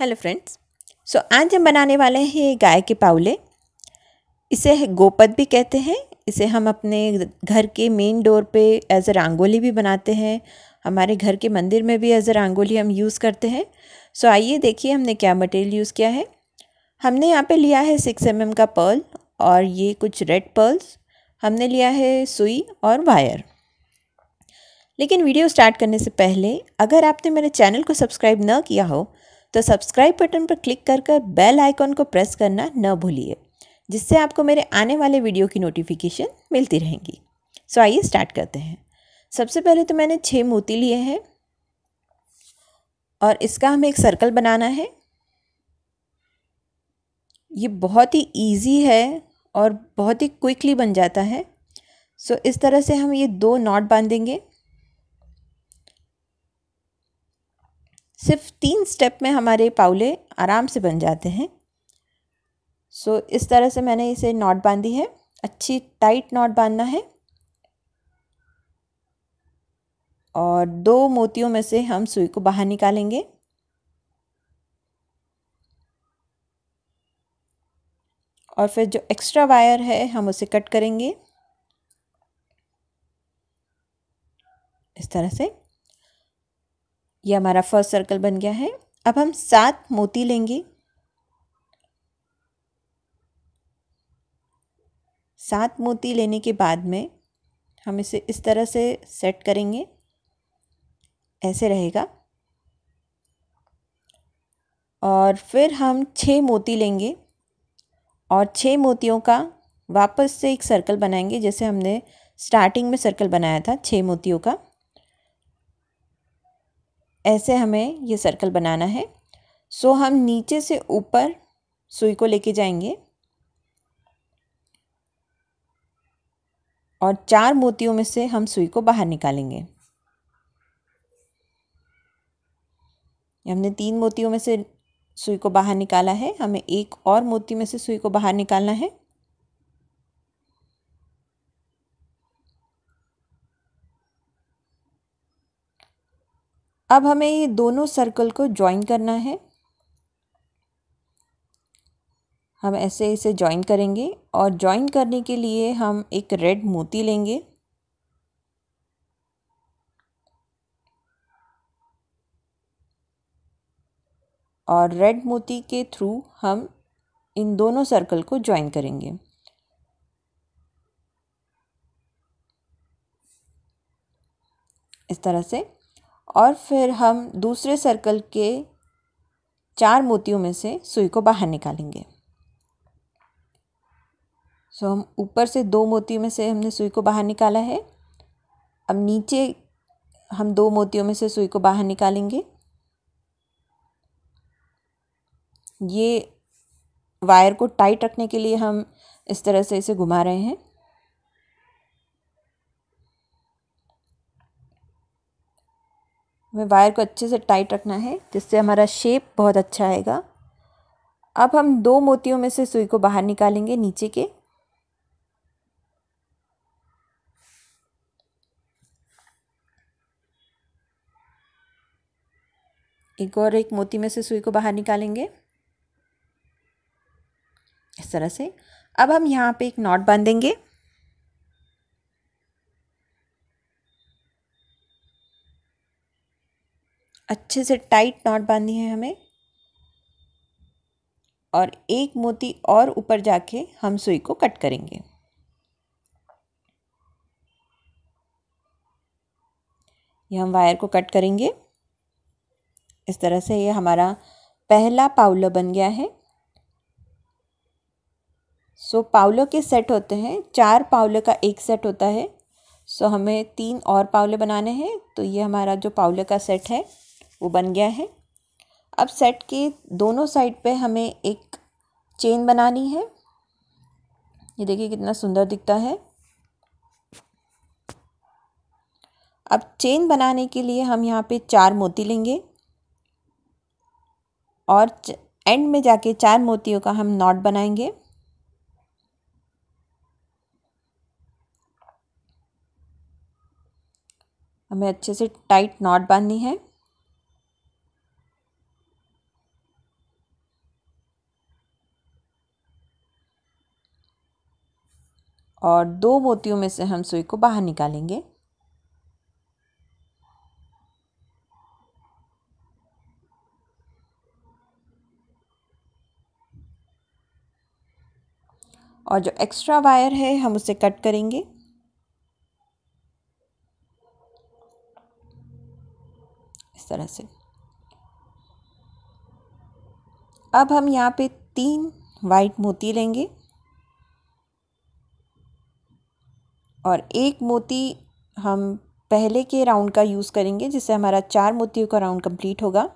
Hello friends so आज हम बनाने वाले हैं गाय के पाउले इसे गोपद भी कहते हैं। इसे हम अपने घर के मेन डोर पे एज अ रंगोली भी बनाते हैं। हमारे घर के मंदिर में भी एज अ रंगोली हम यूज़ करते हैं। सो आइए देखिए हमने क्या मटेरियल यूज़ किया है। हमने यहाँ पे लिया है सिक्स एम mm का पर्ल और ये कुछ रेड पर्ल्स हमने लिया है सुई और वायर लेकिन वीडियो स्टार्ट करने से पहले, अगर आपने मेरे चैनल को सब्सक्राइब न किया हो तो सब्सक्राइब बटन पर क्लिक कर कर बेल आइकॉन को प्रेस करना न भूलिए, जिससे आपको मेरे आने वाले वीडियो की नोटिफिकेशन मिलती रहेंगी। सो आइए स्टार्ट करते हैं। सबसे पहले तो मैंने छः मोती लिए हैं और इसका हमें एक सर्कल बनाना है। ये बहुत ही इजी है और बहुत ही क्विकली बन जाता है। सो इस तरह से हम ये दो नॉट बांधेंगे। सिर्फ़ तीन स्टेप में हमारे पाउले आराम से बन जाते हैं। सो so, इस तरह से मैंने इसे नॉट बांधी है। अच्छी टाइट नॉट बांधना है। और दो मोतियों में से हम सुई को बाहर निकालेंगे। और फिर जो एक्स्ट्रा वायर है हम उसे कट करेंगे। इस तरह से। ये हमारा फ़र्स्ट सर्कल बन गया है। अब हम सात मोती लेंगे। सात मोती लेने के बाद में हम इसे इस तरह से सेट करेंगे। ऐसे रहेगा। और फिर हम छः मोती लेंगे। और छः मोतियों का वापस से एक सर्कल बनाएँगे, जैसे हमने स्टार्टिंग में सर्कल बनाया था छः मोतियों का। ऐसे हमें ये सर्कल बनाना है। सो हम नीचे से ऊपर सुई को लेके जाएँगे। और चार मोतियों में से हम सुई को बाहर निकालेंगे। हमने तीन मोतियों में से सुई को बाहर निकाला है। हमें एक और मोती में से सुई को बाहर निकालना है। अब हमें ये दोनों सर्कल को ज्वाइन करना है। हम ऐसे इसे ज्वाइन करेंगे और ज्वाइन करने के लिए हम एक रेड मोती लेंगे। और रेड मोती के थ्रू हम इन दोनों सर्कल को ज्वाइन करेंगे। इस तरह से। और फिर हम दूसरे सर्कल के चार मोतियों में से सुई को बाहर निकालेंगे। सो हम ऊपर से दो मोतियों में से हमने सुई को बाहर निकाला है। अब नीचे हम दो मोतियों में से सुई को बाहर निकालेंगे। ये वायर को टाइट रखने के लिए हम इस तरह से इसे घुमा रहे हैं। हमें वायर को अच्छे से टाइट रखना है, जिससे हमारा शेप बहुत अच्छा आएगा। अब हम दो मोतियों में से सुई को बाहर निकालेंगे, नीचे के। एक और एक मोती में से सुई को बाहर निकालेंगे। इस तरह से। अब हम यहाँ पे एक नॉट बांधेंगे। अच्छे से टाइट नॉट बांधनी है हमें। और एक मोती और ऊपर जाके हम सुई को कट करेंगे। ये हम वायर को कट करेंगे। इस तरह से ये हमारा पहला पाउलो बन गया है। सो so, पाउलो के सेट होते हैं। चार पाउलो का एक सेट होता है। सो so, हमें तीन और पाउले बनाने हैं। तो ये हमारा जो पाउले का सेट है वो बन गया है। अब सेट के दोनों साइड पे हमें एक चेन बनानी है। ये देखिए कितना सुंदर दिखता है। अब चेन बनाने के लिए हम यहाँ पे चार मोती लेंगे। और एंड में जाके चार मोतियों का हम नॉट बनाएँगे। हमें अच्छे से टाइट नॉट बांधनी है। और दो मोतियों में से हम सुई को बाहर निकालेंगे। और जो एक्स्ट्रा वायर है, हम उसे कट करेंगे। इस तरह से। अब हम यहाँ पे तीन वाइट मोती लेंगे। और एक मोती हम पहले के राउंड का यूज़ करेंगे, जिससे हमारा चार मोतियों का राउंड कंप्लीट होगा।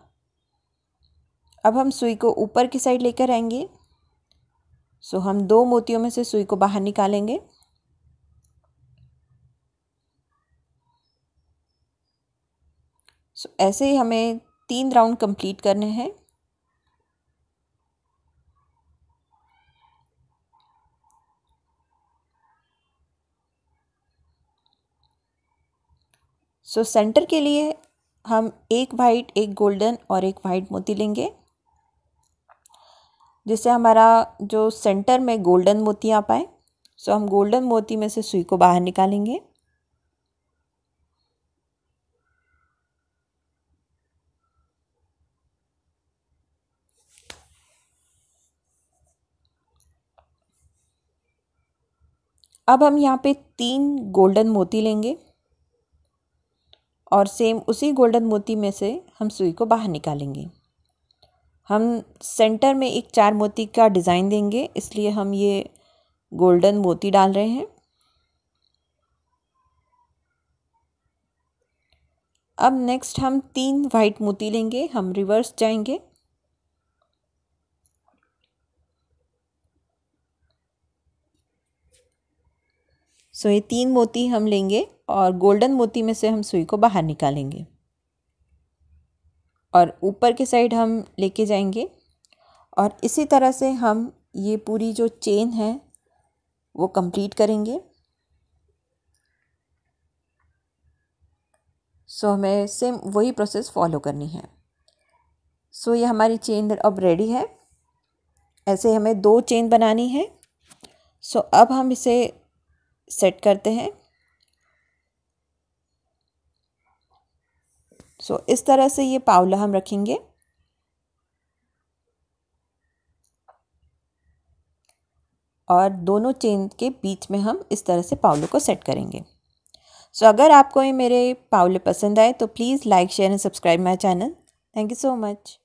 अब हम सुई को ऊपर की साइड लेकर आएँगे। सो हम दो मोतियों में से सुई को बाहर निकालेंगे। सो ऐसे ही हमें तीन राउंड कंप्लीट करने हैं। सो so, सेंटर के लिए हम एक वाइट एक गोल्डन और एक वाइट मोती लेंगे। जिससे हमारा जो सेंटर में गोल्डन मोती आ पाए। सो so, हम गोल्डन मोती में से सुई को बाहर निकालेंगे। अब हम यहाँ पे तीन गोल्डन मोती लेंगे। और सेम उसी गोल्डन मोती में से हम सुई को बाहर निकालेंगे। हम सेंटर में एक चार मोती का डिज़ाइन देंगे इसलिए हम ये गोल्डन मोती डाल रहे हैं। अब नेक्स्ट हम तीन वाइट मोती लेंगे हम रिवर्स जाएँगे। सो so, ये तीन मोती हम लेंगे। और गोल्डन मोती में से हम सुई को बाहर निकालेंगे। और ऊपर के साइड हम लेके जाएँगे। और इसी तरह से हम ये पूरी जो चेन है, वो कंप्लीट करेंगे। सो हमें सेम वही प्रोसेस फॉलो करनी है। सो ये हमारी चेन अब रेडी है। ऐसे हमें दो चेन बनानी है। सो अब हम इसे सेट करते हैं। सो इस तरह से ये पावला हम रखेंगे। और दोनों चेन के बीच में हम इस तरह से पावलों को सेट करेंगे। सो so, अगर आपको ये मेरे पावले पसंद आए तो please like share and subscribe my channel thank you so much